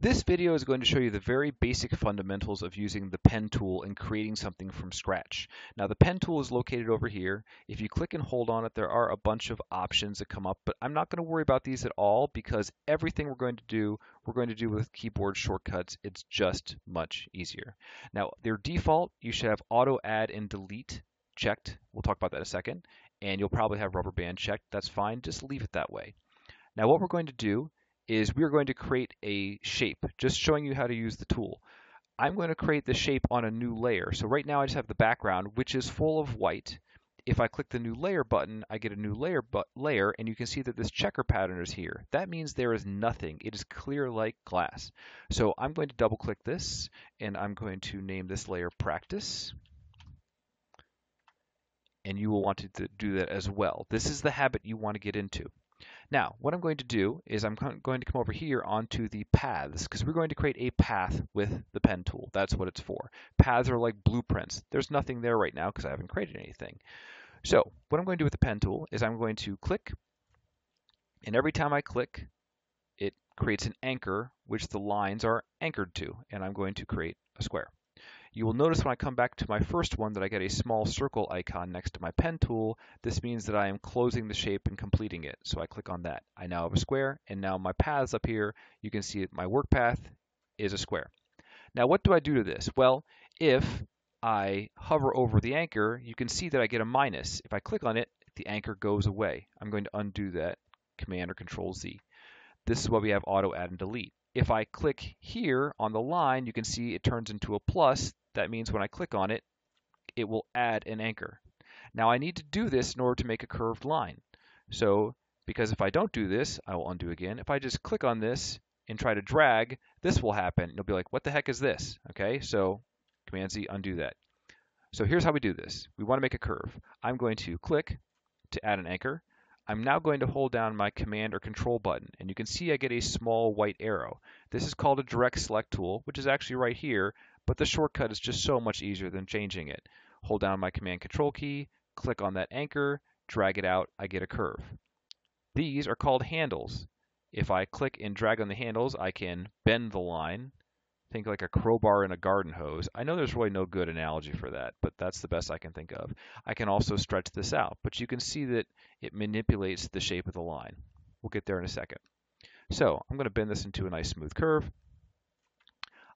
This video is going to show you the very basic fundamentals of using the pen tool and creating something from scratch. Now the pen tool is located over here. If you click and hold on it, there are a bunch of options that come up, but I'm not going to worry about these at all because everything we're going to do, we're going to do with keyboard shortcuts. It's just much easier. Now their default, you should have auto add and delete checked. We'll talk about that in a second. And you'll probably have rubber band checked. That's fine. Just leave it that way. Now what we're going to do is we're going to create a shape, just showing you how to use the tool. I'm going to create the shape on a new layer. So right now I just have the background, which is full of white. If I click the new layer button, I get a new layer but layer, and you can see that this checker pattern is here. That means there is nothing. It is clear like glass. So I'm going to double click this, and I'm going to name this layer practice. And you will want to do that as well. This is the habit you want to get into. Now, what I'm going to do is I'm going to come over here onto the paths because we're going to create a path with the pen tool. That's what it's for. Paths are like blueprints. There's nothing there right now because I haven't created anything. So what I'm going to do with the pen tool is I'm going to click, and every time I click, it creates an anchor which the lines are anchored to, and I'm going to create a square. You will notice when I come back to my first one that I get a small circle icon next to my pen tool. This means that I am closing the shape and completing it. So I click on that. I now have a square, and now my paths up here, you can see that my work path is a square. Now what do I do to this? Well, if I hover over the anchor, you can see that I get a minus. If I click on it, the anchor goes away. I'm going to undo that, Command or Control Z. This is why we have auto add and delete. If I click here on the line, you can see it turns into a plus. That means when I click on it, it will add an anchor. Now I need to do this in order to make a curved line. So, because if I don't do this, I will undo again. If I just click on this and try to drag, this will happen. You'll be like, what the heck is this? Okay, so Command Z, undo that. So here's how we do this. We want to make a curve. I'm going to click to add an anchor. I'm now going to hold down my Command or Control button, and you can see I get a small white arrow. This is called a direct select tool, which is actually right here, but the shortcut is just so much easier than changing it. Hold down my Command Control key, click on that anchor, drag it out, I get a curve. These are called handles. If I click and drag on the handles, I can bend the line. Think like a crowbar in a garden hose. I know there's really no good analogy for that, but that's the best I can think of. I can also stretch this out, but you can see that it manipulates the shape of the line. We'll get there in a second. So I'm going to bend this into a nice smooth curve.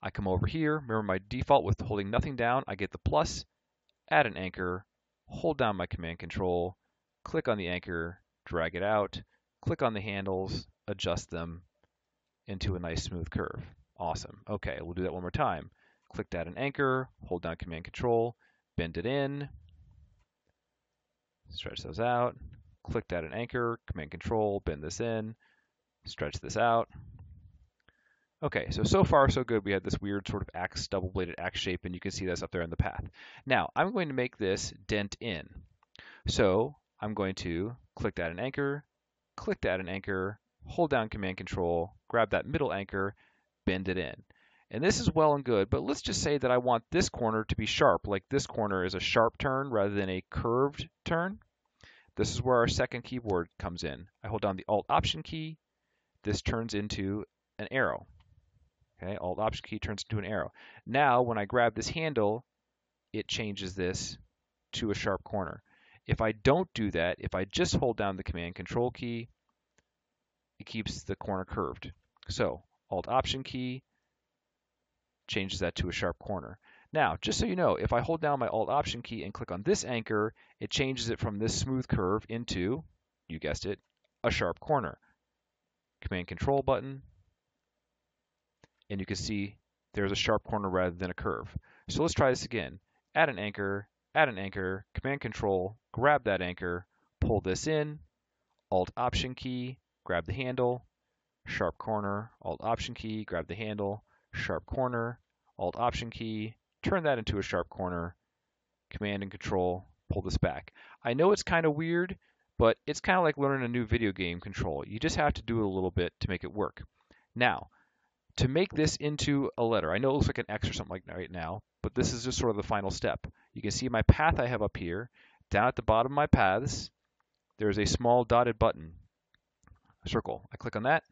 I come over here, remember my default with holding nothing down, I get the plus, add an anchor, hold down my command control, click on the anchor, drag it out, click on the handles, adjust them into a nice smooth curve. Awesome. Okay, we'll do that one more time. Click add an anchor, hold down command control, bend it in, stretch those out, click add an anchor, command control, bend this in, stretch this out, Okay, so so far so good. We had this weird sort of axe, double-bladed axe shape, and you can see that's up there in the path. Now, I'm going to make this dent in. So I'm going to click add an anchor, click add an anchor, hold down Command Control, grab that middle anchor, bend it in. And this is well and good, but let's just say that I want this corner to be sharp, like this corner is a sharp turn rather than a curved turn. This is where our second keyboard comes in. I hold down the Alt Option key. This turns into an arrow. Okay, Alt Option key turns into an arrow. Now, when I grab this handle, it changes this to a sharp corner. If I don't do that, if I just hold down the Command Control key, it keeps the corner curved. So, Alt Option key changes that to a sharp corner. Now, just so you know, if I hold down my Alt Option key and click on this anchor, it changes it from this smooth curve into, you guessed it, a sharp corner. Command Control button, and you can see there's a sharp corner rather than a curve. So let's try this again. Add an anchor, add an anchor, Command Control, grab that anchor, pull this in, Alt Option key, grab the handle, sharp corner, Alt Option key, grab the handle, sharp corner, Alt Option key, turn that into a sharp corner, Command and Control, pull this back. I know it's kind of weird, but it's kind of like learning a new video game control. You just have to do it a little bit to make it work. Now, to make this into a letter, I know it looks like an X or something like that right now, but this is just sort of the final step. You can see my path I have up here. Down at the bottom of my paths, there's a small dotted button, circle. I click on that.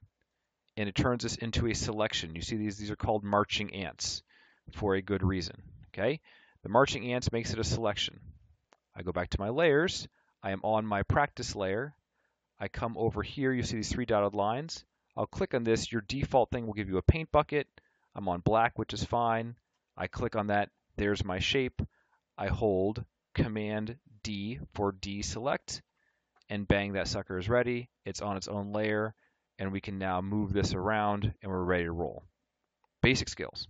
And it turns this into a selection. You see these, these are called marching ants for a good reason, okay? The marching ants makes it a selection. I go back to my layers. I am on my practice layer. I come over here. You see these three dotted lines. I'll click on this. Your default thing will give you a paint bucket. I'm on black, which is fine. I click on that. There's my shape. I hold Command D for deselect, and bang, that sucker is ready. It's on its own layer, and we can now move this around, and we're ready to roll. Basic skills.